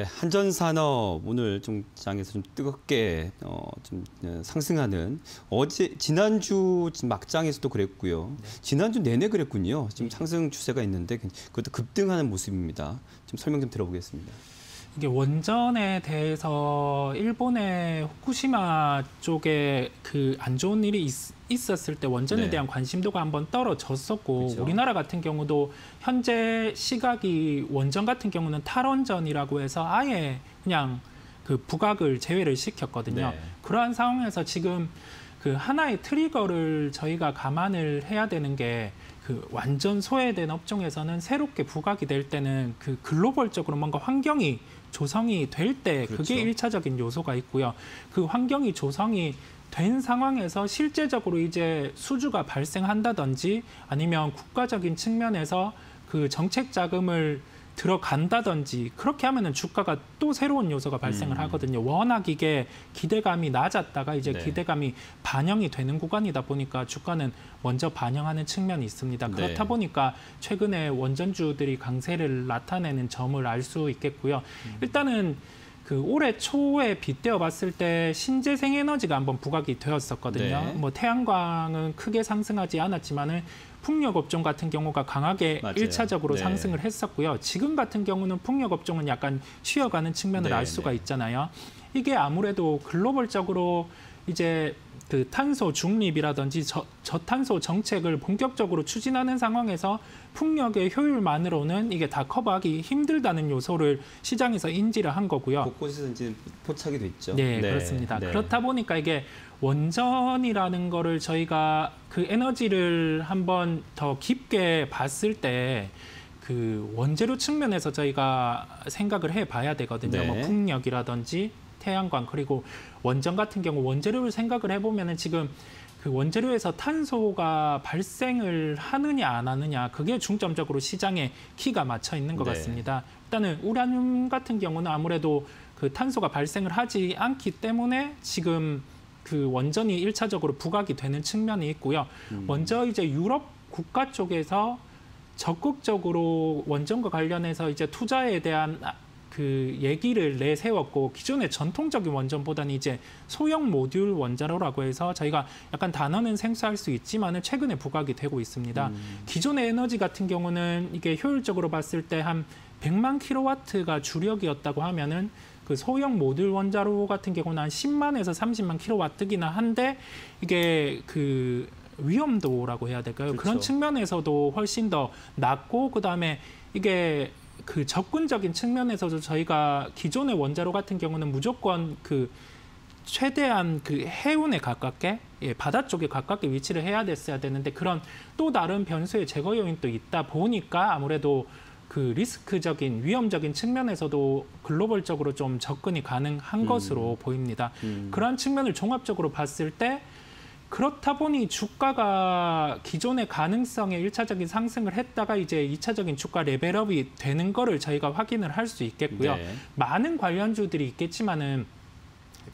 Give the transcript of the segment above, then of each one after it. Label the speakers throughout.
Speaker 1: 네, 한전 산업 오늘 좀 장에서 좀 뜨겁게 어, 좀 어, 상승하는 어제 지난주 막장에서도 그랬고요. 네. 지난주 내내 그랬군요. 지금 상승 추세가 있는데 그것도 급등하는 모습입니다. 좀 설명 좀 들어보겠습니다.
Speaker 2: 이게 원전에 대해서 일본의 후쿠시마 쪽에 그 안 좋은 일이 있, 었을때 원전에 네. 대한 관심도가 한번 떨어졌었고 그렇죠. 우리나라 같은 경우도 현재 시각이 원전 같은 경우는 탈원전이라고 해서 아예 그냥 그 부각을 제외를 시켰거든요. 네. 그러한 상황에서 지금 그 하나의 트리거를 저희가 감안을 해야 되는 게 그 완전 소외된 업종에서는 새롭게 부각이 될 때는 그 글로벌적으로 뭔가 환경이 조성이 될 때 그렇죠. 그게 일차적인 요소가 있고요. 그 환경이 조성이 된 상황에서 실제적으로 이제 수주가 발생한다든지 아니면 국가적인 측면에서 그 정책 자금을 들어간다든지 그렇게 하면은 주가가 또 새로운 요소가 발생을 음. 하거든요. 워낙 이게 기대감이 낮았다가 이제 네. 기대감이 반영이 되는 구간이다 보니까 주가는 먼저 반영하는 측면이 있습니다. 네. 그렇다 보니까 최근에 원전주들이 강세를 나타내는 점을 알 수 있겠고요. 음. 일단은 그 올해 초에 빗대어 봤을 때 신재생 에너지가 한번 부각이 되었었거든요. 네. 뭐 태양광은 크게 상승하지 않았지만은 풍력 업종 같은 경우가 강하게 맞아요. 1차적으로 네. 상승을 했었고요. 지금 같은 경우는 풍력 업종은 약간 쉬어가는 측면을 네, 알 수가 네. 있잖아요. 이게 아무래도 글로벌적으로 이제 그 탄소 중립이라든지 저, 저탄소 정책을 본격적으로 추진하는 상황에서 풍력의 효율만으로는 이게 다 커버하기 힘들다는 요소를 시장에서 인지를 한 거고요.
Speaker 1: 곳곳에서 이제 포착이 됐죠.
Speaker 2: 네, 네. 그렇습니다. 네. 그렇다 보니까 이게 원전이라는 거를 저희가 그 에너지를 한번 더 깊게 봤을 때그 원재료 측면에서 저희가 생각을 해봐야 되거든요. 네. 뭐 풍력이라든지 태양광 그리고 원전 같은 경우 원재료를 생각을 해보면은 지금 그 원재료에서 탄소가 발생을 하느냐 안 하느냐 그게 중점적으로 시장에 키가 맞춰 있는 것 네. 같습니다. 일단은 우라늄 같은 경우는 아무래도 그 탄소가 발생을 하지 않기 때문에 지금 그 원전이 일차적으로 부각이 되는 측면이 있고요. 음. 먼저 이제 유럽 국가 쪽에서 적극적으로 원전과 관련해서 이제 투자에 대한 그 얘기를 내세웠고 기존의 전통적인 원전보다는 이제 소형 모듈 원자로라고 해서 저희가 약간 단어는 생소할 수 있지만은 최근에 부각이 되고 있습니다. 음. 기존의 에너지 같은 경우는 이게 효율적으로 봤을 때 한 100만 킬로와트가 주력이었다고 하면은 그 소형 모듈 원자로 같은 경우는 한 10만에서 30만 킬로와트기나 한데 이게 그 위험도라고 해야 될까요? 그렇죠. 그런 측면에서도 훨씬 더 낮고 그다음에 이게 그 접근적인 측면에서도 저희가 기존의 원자로 같은 경우는 무조건 그 최대한 그 해운에 가깝게 예, 바다 쪽에 가깝게 위치를 해야 됐어야 되는데 그런 또 다른 변수의 제거 요인도 있다 보니까 아무래도 그 리스크적인 위험적인 측면에서도 글로벌적으로 좀 접근이 가능한 음. 것으로 보입니다. 음. 그러한 측면을 종합적으로 봤을 때 그렇다 보니 주가가 기존의 가능성의 일차적인 상승을 했다가 이제 이차적인 주가 레벨업이 되는 거를 저희가 확인을 할 수 있겠고요. 네. 많은 관련주들이 있겠지만은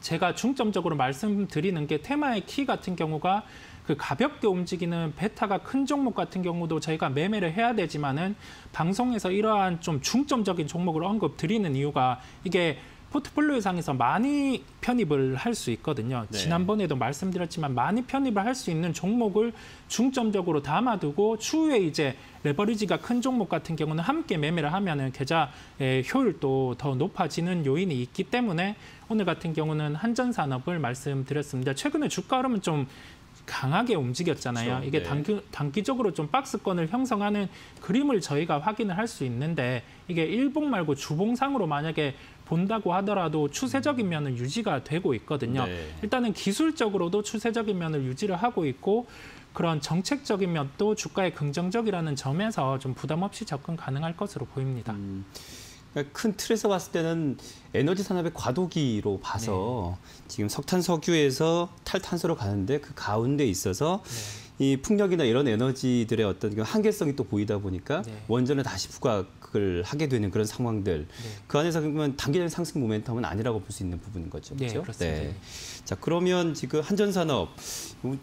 Speaker 2: 제가 중점적으로 말씀드리는 게 테마의 키 같은 경우가 그 가볍게 움직이는 베타가 큰 종목 같은 경우도 저희가 매매를 해야 되지만은 방송에서 이러한 좀 중점적인 종목을 언급 드리는 이유가 이게 포트폴리오 상에서 많이 편입을 할 수 있거든요. 네. 지난번에도 말씀드렸지만 많이 편입을 할 수 있는 종목을 중점적으로 담아두고 추후에 이제 레버리지가 큰 종목 같은 경우는 함께 매매를 하면은 계좌의 효율도 더 높아지는 요인이 있기 때문에 오늘 같은 경우는 한전산업을 말씀드렸습니다. 최근에 주가 흐름은 좀 강하게 움직였잖아요. 그렇죠. 이게 네. 단기, 단기적으로 좀 박스권을 형성하는 그림을 저희가 확인을 할 수 있는데 이게 일봉 말고 주봉상으로 만약에 본다고 하더라도 추세적인 면은 유지가 되고 있거든요. 네. 일단은 기술적으로도 추세적인 면을 유지를 하고 있고 그런 정책적인 면도 주가에 긍정적이라는 점에서 좀 부담 없이 접근 가능할 것으로 보입니다. 음.
Speaker 1: 그러니까 큰 틀에서 봤을 때는 에너지 산업의 과도기로 봐서 네. 지금 석탄 석유에서 탈탄소로 가는데 그 가운데 있어서 네. 이 풍력이나 이런 에너지들의 어떤 그 한계성이 또 보이다 보니까 네. 원전을 다시 부각을 하게 되는 그런 상황들 네. 그 안에서 그러면 단기적인 상승 모멘텀은 아니라고 볼 수 있는 부분인 거죠.
Speaker 2: 네, 그렇죠? 그렇습니다. 네.
Speaker 1: 자 그러면 지금 한전 산업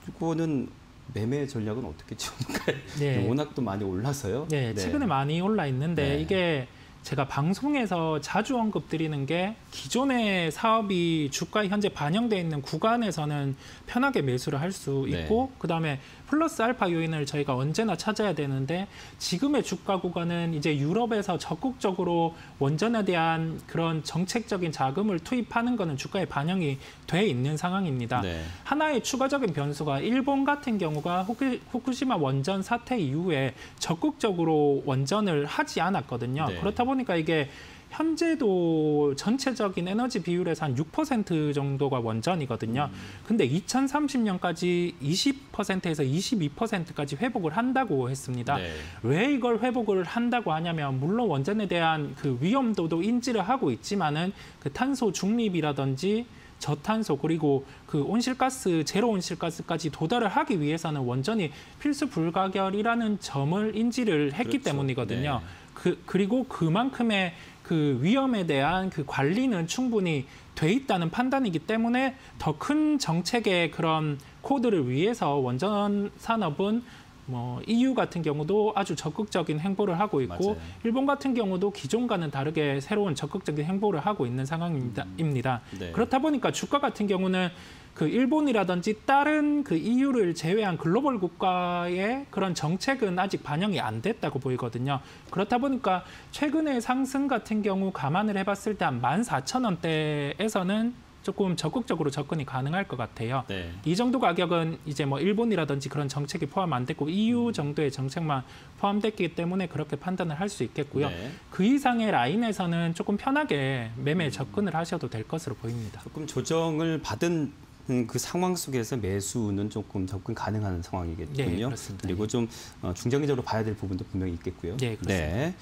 Speaker 1: 이거는 매매 전략은 어떻게 지원할까요? 네. 워낙 또 많이 올라서요.
Speaker 2: 네, 최근에 많이 올라 있는데 이게 제가 방송에서 자주 언급드리는 게 기존의 사업이 주가에 현재 반영돼 있는 구간에서는 편하게 매수를 할수
Speaker 1: 네.
Speaker 2: 있고 그다음에 플러스 알파 요인을 저희가 언제나 찾아야 되는데 지금의 주가 구간은 이제 유럽에서 적극적으로 원전에 대한 그런 정책적인 자금을 투입하는 거는 주가에 반영이 돼 있는 상황입니다.
Speaker 1: 네.
Speaker 2: 하나의 추가적인 변수가 일본 같은 경우가 후쿠, 후쿠시마 원전 사태 이후에 적극적으로 원전을 하지 않았거든요.
Speaker 1: 네.
Speaker 2: 그렇다 보니 까 이게 현재도 전체적인 에너지 비율에서 한 6% 정도가 원전이거든요.
Speaker 1: 음.
Speaker 2: 근데 2030년까지 20%에서 22%까지 회복을 한다고 했습니다.
Speaker 1: 네.
Speaker 2: 왜 이걸 회복을 한다고 하냐면 물론 원전에 대한 그 위험도도 인지를 하고 있지만은 그 탄소 중립이라든지 저탄소 그리고 그 온실가스 제로 온실가스까지 도달을 하기 위해서는 원전이 필수 불가결이라는 점을 인지를 했기
Speaker 1: 그렇죠.
Speaker 2: 때문이거든요.
Speaker 1: 네.
Speaker 2: 그 그리고 그만큼의 그 위험에 대한 그 관리는 충분히 돼 있다는 판단이기 때문에 더 큰 정책의 그런 코드를 위해서 원전 산업은 뭐 EU 같은 경우도 아주 적극적인 행보를 하고 있고
Speaker 1: 맞아요.
Speaker 2: 일본 같은 경우도 기존과는 다르게 새로운 적극적인 행보를 하고 있는 상황입니다. 입니다.
Speaker 1: 네.
Speaker 2: 그렇다 보니까 주가 같은 경우는 그 일본이라든지 다른 그 EU를 제외한 글로벌 국가의 그런 정책은 아직 반영이 안 됐다고 보이거든요. 그렇다 보니까 최근의 상승 같은 경우 감안을 해봤을 때 한 14,000원대에서는 조금 적극적으로 접근이 가능할 것 같아요.
Speaker 1: 네.
Speaker 2: 이 정도 가격은 이제 뭐 일본이라든지 그런 정책이 포함 안 됐고 EU 정도의 정책만 포함됐기 때문에 그렇게 판단을 할 수 있겠고요.
Speaker 1: 네.
Speaker 2: 그 이상의 라인에서는 조금 편하게 매매 접근을 하셔도 될 것으로 보입니다.
Speaker 1: 조금 조정을 받은 음, 그 상황 속에서 매수는 조금 접근 가능한 상황이겠군요.
Speaker 2: 네.
Speaker 1: 그리고 좀 어, 중장기적으로 봐야 될 부분도 분명히 있겠고요.
Speaker 2: 네, 그렇습니다.
Speaker 1: 네.